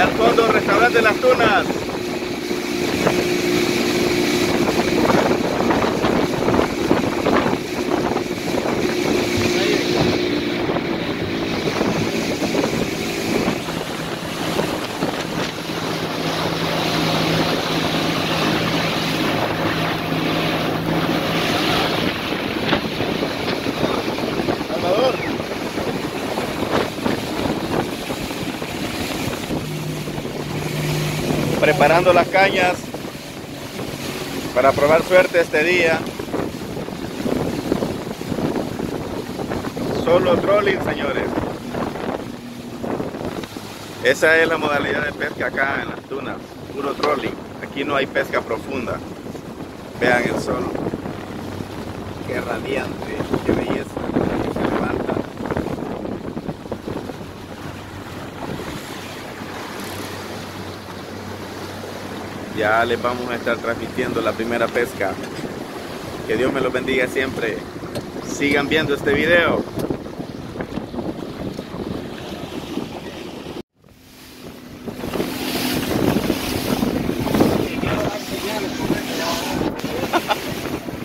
al fondo, restaurante Las Tunas. Salvador. Preparando las cañas para probar suerte este día. Solo trolling, señores. Esa es la modalidad de pesca acá en las tunas, puro trolling. Aquí no hay pesca profunda. Vean el sol. Qué radiante, qué belleza. Se levanta. Ya les vamos a estar transmitiendo la primera pesca. Que Dios me los bendiga siempre. Sigan viendo este video.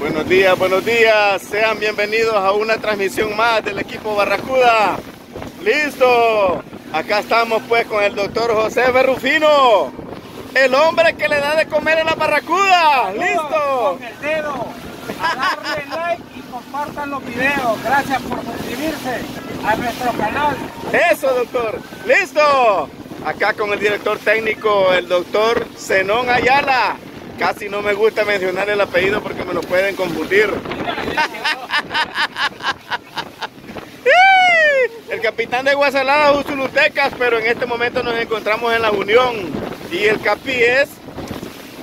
Buenos días, buenos días. Sean bienvenidos a una transmisión más del equipo Barracuda. Listo. Acá estamos pues con el doctor José Berrufino. El hombre que le da de comer a la barracuda. Listo. Con el dedo. A darle like y compartan los videos. Gracias por suscribirse a nuestro canal. Eso, doctor. Listo. Acá con el director técnico, el doctor Zenón Ayala. Casi no me gusta mencionar el apellido porque me lo pueden confundir. El capitán de Guasalada, Usulutecas, pero en este momento nos encontramos en la Unión. Y el capi es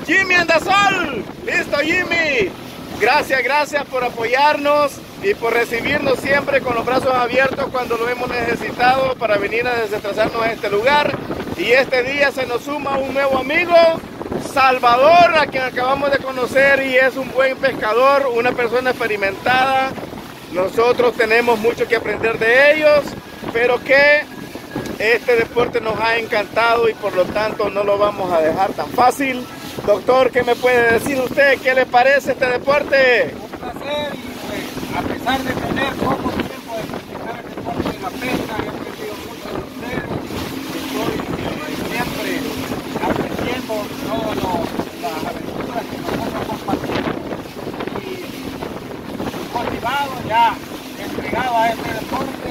Jimmy Andasol. Listo, Jimmy. Gracias, gracias por apoyarnos y por recibirnos siempre con los brazos abiertos cuando lo hemos necesitado para venir a desestresarnos a este lugar. Y este día se nos suma un nuevo amigo, Salvador, a quien acabamos de conocer y es un buen pescador, una persona experimentada. Nosotros tenemos mucho que aprender de ellos, pero que este deporte nos ha encantado y por lo tanto no lo vamos a dejar tan fácil. Doctor, ¿qué me puede decir usted? ¿Qué le parece este deporte? Un placer y pues, a pesar de tener poco tiempo de practicar el deporte de la pesca, he aprendido mucho de ustedes. Estoy siempre aprendiendo todas las aventuras que nosotros compartimos y motivado ya, entregado a este deporte,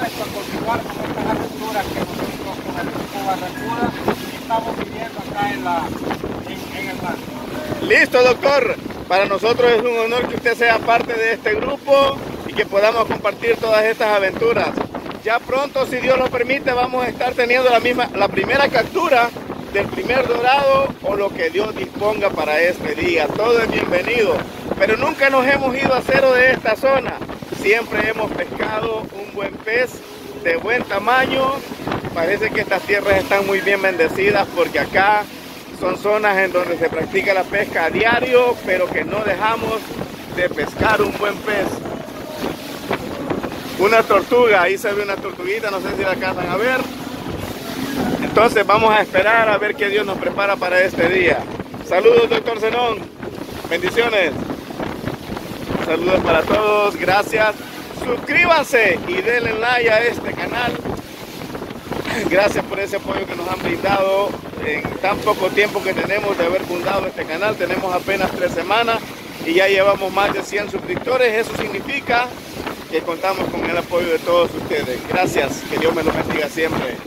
dispuesto a continuar con estas aventuras que nosotros con el grupo Barracuda estamos viviendo acá en el mar. Listo, doctor. Para nosotros es un honor que usted sea parte de este grupo y que podamos compartir todas estas aventuras. Ya pronto, si Dios lo permite, vamos a estar teniendo la misma, la primera captura del primer dorado o lo que Dios disponga para este día. Todo es bienvenido. Pero nunca nos hemos ido a cero de esta zona. Siempre hemos pescado un buen pez de buen tamaño. Parece que estas tierras están muy bien bendecidas porque acá son zonas en donde se practica la pesca a diario, pero que no dejamos de pescar un buen pez. Una tortuga, ahí se ve una tortuguita, no sé si la alcanzan a ver. Entonces vamos a esperar a ver qué Dios nos prepara para este día. Saludos, doctor Zenón. Bendiciones. Saludos para todos, gracias. Suscríbanse y denle like a este canal. Gracias por ese apoyo que nos han brindado en tan poco tiempo que tenemos de haber fundado este canal. Tenemos apenas tres semanas y ya llevamos más de 100 suscriptores. Eso significa que contamos con el apoyo de todos ustedes. Gracias, que Dios me lo bendiga siempre.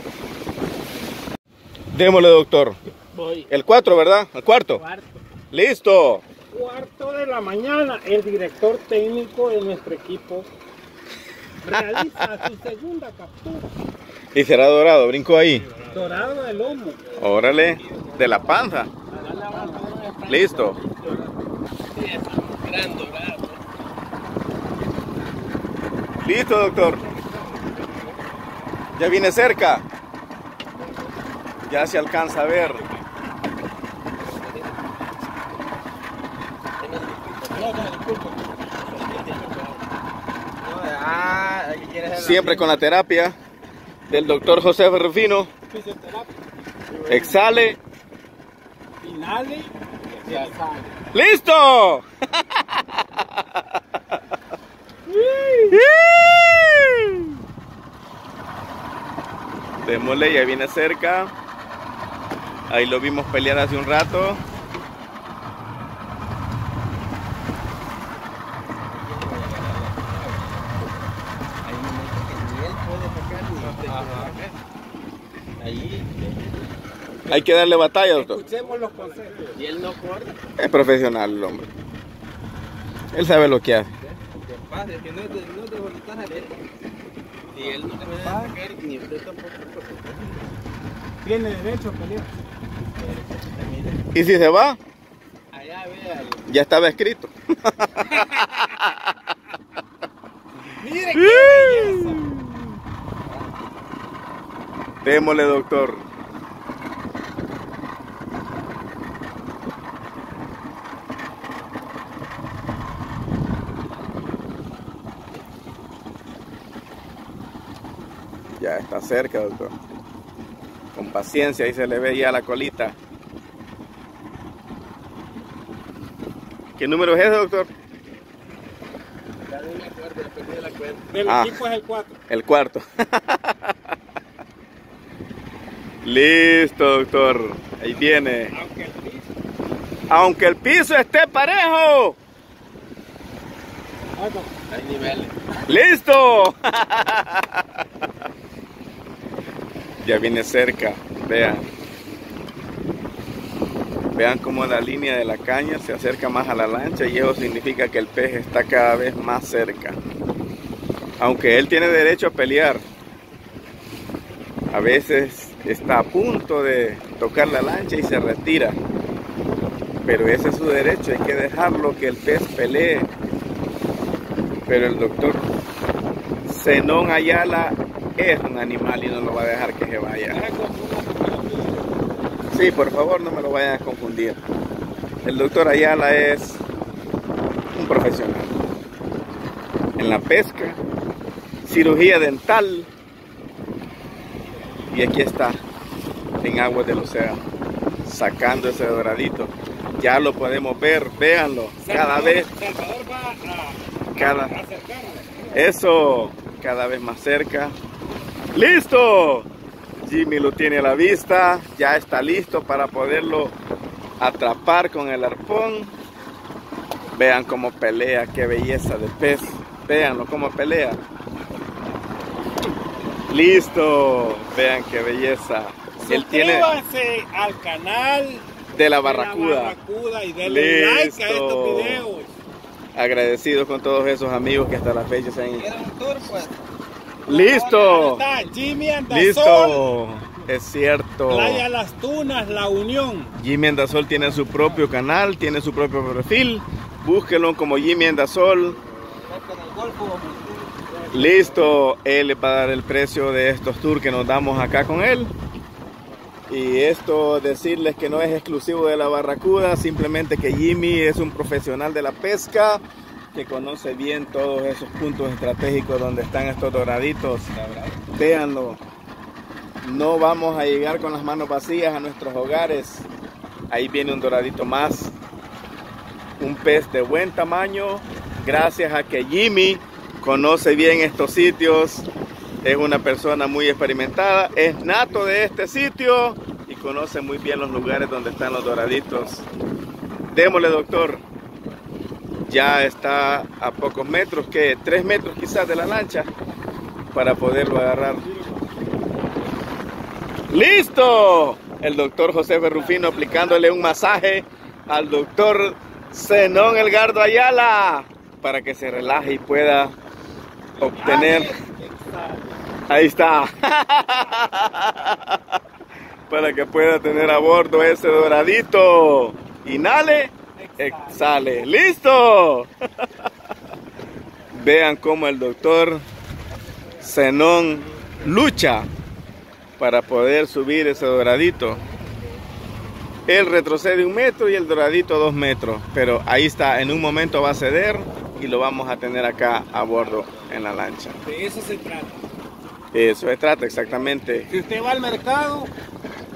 Démosle, doctor. Voy. El 4, ¿verdad? El cuarto. Cuarto. Listo. Cuarto de la mañana, el director técnico de nuestro equipo realiza su segunda captura. Y será dorado, brinco ahí. Dorado de lomo. Órale. De la panza. Listo. Listo, doctor. Ya viene cerca. Ya se alcanza a ver. Siempre con la terapia del doctor José Rufino. Exhale. Inhale. ¡Listo! Démosle, ya viene cerca. Ahí lo vimos pelear hace un rato. Hay que darle batalla, doctor. Escuchemos los consejos. Y él no corre. Es profesional el hombre. Él sabe lo que hace. Que pase, que no te, no te volteas a ver. Y él no te puede sacar, ni usted tampoco. Tiene derecho a pelear. ¿Y si se va? Allá vea. Ya estaba escrito. Mire qué belleza. Démosle, doctor. Ya está cerca, doctor. Con paciencia, ahí se le ve ya la colita. ¿Qué número es ese, doctor? Ya no me acuerdo, perdí la cuenta. Del Ah. equipo es el 4. El cuarto. Listo, doctor. Ahí viene. Aunque el piso. Aunque el piso esté parejo. Ah, no. Hay niveles. ¡Listo! ya viene cerca. Vean. Vean cómo la línea de la caña se acerca más a la lancha y eso significa que el pez está cada vez más cerca. Aunque él tiene derecho a pelear, a veces está a punto de tocar la lancha y se retira. Pero ese es su derecho, hay que dejarlo que el pez pelee. Pero el doctor Zenón Ayala es un animal y no lo va a dejar que se vaya. Sí, por favor, no me lo vayan a confundir. El doctor Ayala es un profesional en la pesca, cirugía dental y aquí está en aguas del océano sacando ese doradito. Ya lo podemos ver, véanlo, cada vez, cada, eso, cada vez más cerca. ¡Listo! Jimmy lo tiene a la vista, ya está listo para poderlo atrapar con el arpón. Vean cómo pelea, qué belleza de pez. Veanlo cómo pelea. Listo, vean qué belleza. Él tiene al canal de la de la barracuda. Barracuda y denle like a estos videos. Agradecidos con todos esos amigos que hasta la fecha se han... Tour, pues. ¡Listo! Jimmy Andazol, ¡Listo! Es cierto. Playa Las Tunas, La Unión. Jimmy Andasol tiene su propio canal, tiene su propio perfil. Búsquenlo como Jimmy Andasol. Con el golfo. Listo, él le va dar el precio de estos tours que nos damos acá con él. Y esto decirles que no es exclusivo de la Barracuda, simplemente que Jimmy es un profesional de la pesca que conoce bien todos esos puntos estratégicos donde están estos doraditos. Véanlo. No vamos a llegar con las manos vacías a nuestros hogares. Ahí viene un doradito más. Un pez de buen tamaño. Gracias a que Jimmy conoce bien estos sitios. Es una persona muy experimentada. Es nato de este sitio y conoce muy bien los lugares donde están los doraditos. Démosle, doctor. Ya está a pocos metros, que tres metros quizás de la lancha, para poderlo agarrar. ¡Listo! El doctor José Berrufino aplicándole un masaje al doctor Zenón Elgardo Ayala para que se relaje y pueda obtener. Ahí está. para que pueda tener a bordo ese doradito. Inhale, exhale. ¡Listo! Vean cómo el doctor Zenón lucha para poder subir ese doradito. Él retrocede un metro y el doradito dos metros, pero ahí está, en un momento va a ceder y lo vamos a tener acá a bordo en la lancha. De eso se trata. Eso se trata exactamente. Si usted va al mercado,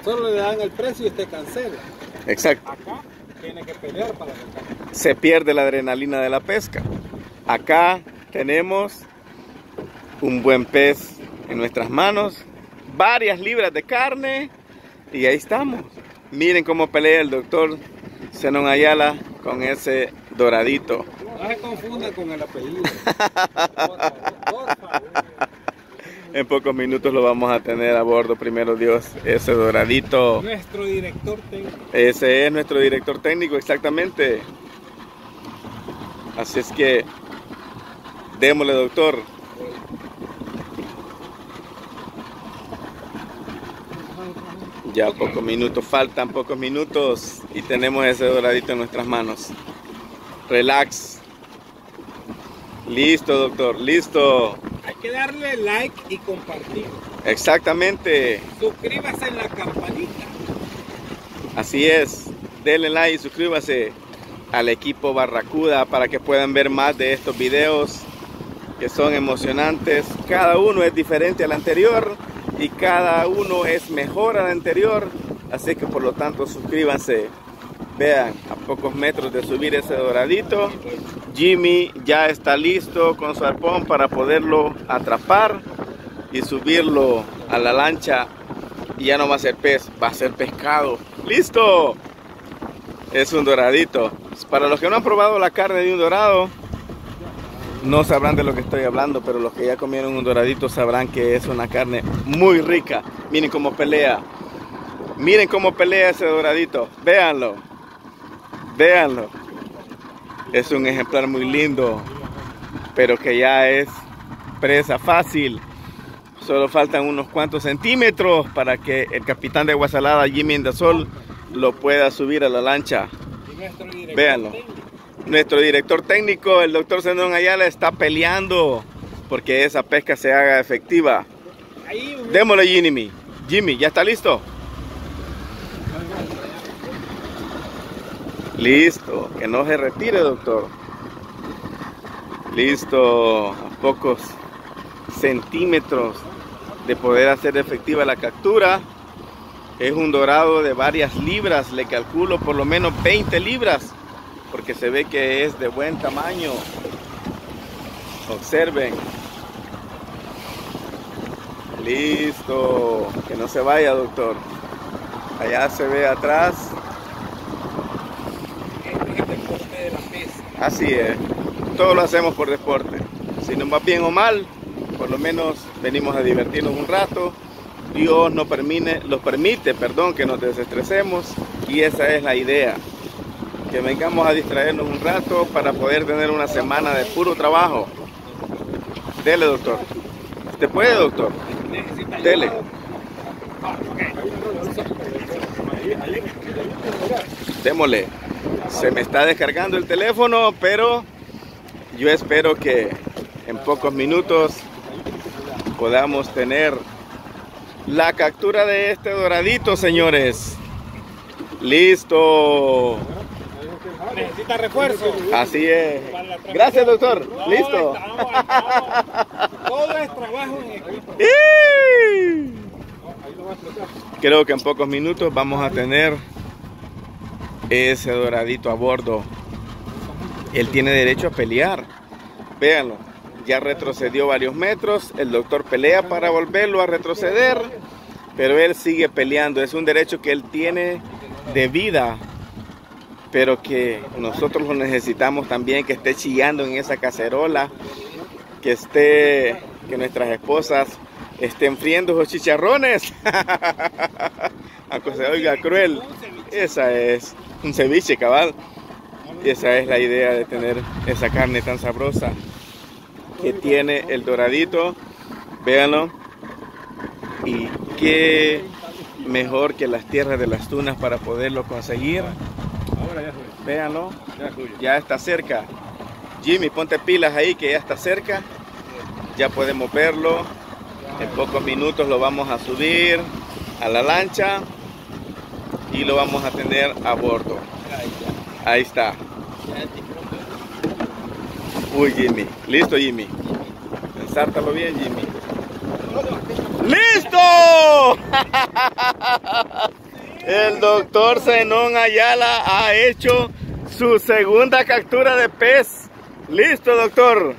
solo le dan el precio y usted cancela. Exacto. Acá tiene que pelear para ganar. Se pierde la adrenalina de la pesca. Acá tenemos un buen pez en nuestras manos, varias libras de carne y ahí estamos. Miren cómo pelea el doctor Zenón Ayala con ese doradito. Confunda con el apellido. En pocos minutos lo vamos a tener a bordo, primero Dios, ese doradito. Nuestro director técnico. Ese es nuestro director técnico, exactamente. Así es que, démosle, doctor. Ya pocos minutos, faltan pocos minutos y tenemos ese doradito en nuestras manos. Relax. Listo, doctor, listo. Hay que darle like y compartir. Exactamente. Suscríbase en la campanita. Así es. Denle like y suscríbase al equipo Barracuda para que puedan ver más de estos videos que son emocionantes. Cada uno es diferente al anterior y cada uno es mejor al anterior. Así que por lo tanto suscríbanse. Vean, a pocos metros de subir ese doradito, Jimmy ya está listo con su arpón para poderlo atrapar y subirlo a la lancha. Y ya no va a ser pez, va a ser pescado. ¡Listo! Es un doradito. Para los que no han probado la carne de un dorado, no sabrán de lo que estoy hablando, pero los que ya comieron un doradito sabrán que es una carne muy rica. Miren cómo pelea. Miren cómo pelea ese doradito. Véanlo. Véanlo. Es un ejemplar muy lindo, pero que ya es presa fácil. Solo faltan unos cuantos centímetros para que el capitán de Guasalada, Jimmy Endasol, lo pueda subir a la lancha. Véanlo. técnico. Nuestro director técnico, el doctor Zenón Ayala, está peleando porque esa pesca se haga efectiva. Démosle, Jimmy. Jimmy, ¿ya está listo? Listo, que no se retire, doctor. Listo, a pocos centímetros de poder hacer efectiva la captura. Es un dorado de varias libras, le calculo por lo menos 20 libras, porque se ve que es de buen tamaño. Observen. Listo, que no se vaya, doctor. Allá se ve atrás. este es el deporte de la pesca. Así es. Todo lo hacemos por deporte. Si nos va bien o mal, por lo menos venimos a divertirnos un rato. Dios nos permite, nos permite, perdón, que nos desestresemos y esa es la idea. Que vengamos a distraernos un rato para poder tener una semana de puro trabajo. Dele, doctor. ¿Usted puede, doctor? Dele. Démosle. Se me está descargando el teléfono, pero yo espero que en pocos minutos podamos tener la captura de este doradito, señores. Listo. Necesita refuerzo. Así es. Gracias, doctor. No, Listo. estamos, estamos. Todo es trabajo en equipo. Creo que en pocos minutos vamos a tener ese doradito a bordo. Él tiene derecho a pelear. Véanlo. Ya retrocedió varios metros. El doctor pelea para volverlo a retroceder. Pero él sigue peleando. Es un derecho que él tiene de vida. Pero que nosotros lo necesitamos también. Que esté chillando en esa cacerola. Que esté. Que nuestras esposas estén friendo esos chicharrones. Aunque se oiga cruel. Esa es un ceviche, cabal. Y esa es la idea de tener esa carne tan sabrosa que tiene el doradito. Véanlo. Y qué mejor que las tierras de las tunas para poderlo conseguir. Ahora ya. Véanlo, ya está cerca. Jimmy, ponte pilas ahí que ya está cerca. Ya podemos verlo. En pocos minutos lo vamos a subir a la lancha y lo vamos a tener a bordo. Ahí está. Uy, Jimmy. Listo, Jimmy. Ensártalo bien, Jimmy. ¡Listo! El doctor Zenón Ayala ha hecho su segunda captura de pez. Listo, doctor.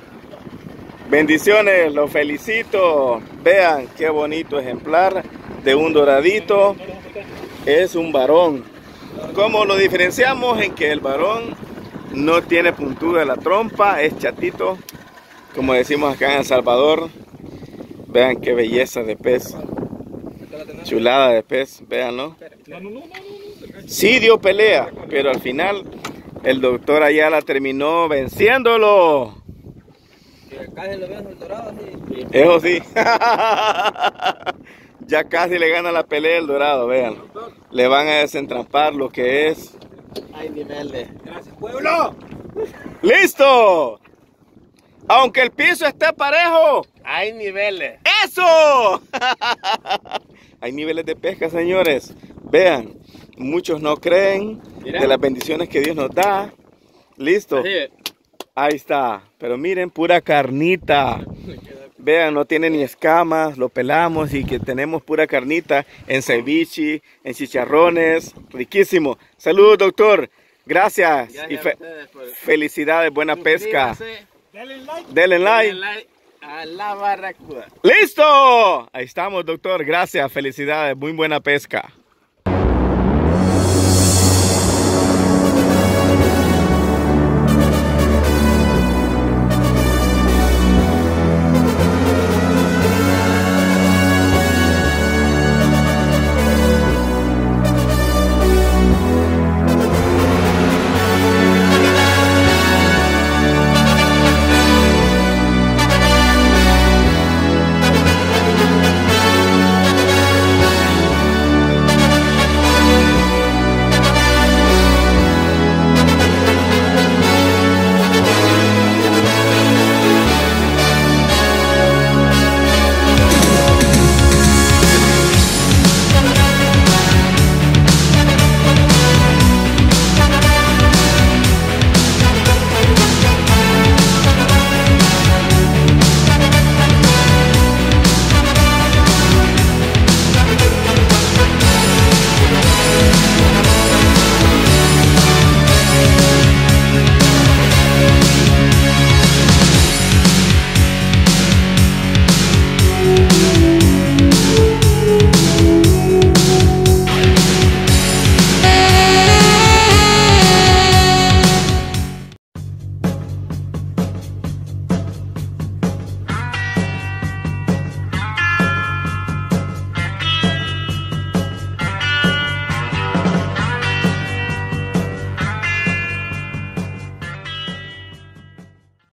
Bendiciones, lo felicito. Vean qué bonito ejemplar de un doradito. Es un varón. ¿Cómo lo diferenciamos? En que el varón no tiene puntura de la trompa, es chatito, como decimos acá en El Salvador. Vean qué belleza de pez. Chulada de pez, no, no. Sí dio pelea, pero al final el doctor Ayala terminó venciéndolo. Que casi lo veo el dorado así. Eso sí. ya casi le gana la pelea el dorado, vean. Le van a desentrampar lo que es. Hay niveles. Gracias, pueblo. ¡Listo! Aunque el piso esté parejo, Hay niveles. ¡Eso! Hay niveles de pesca, señores. Vean, muchos no creen Mira. de las bendiciones que Dios nos da. Listo. Ahí está. Pero miren, pura carnita. Vean, no tiene ni escamas, lo pelamos y que tenemos pura carnita en ceviche, en chicharrones. Riquísimo. Saludos, doctor. Gracias. Gracias y fe- por- felicidades, buena pesca. Suscríbase, Denle like. Denle like. denle like a la barracuda. ¡Listo! Ahí estamos, doctor. Gracias. Felicidades. Muy buena pesca.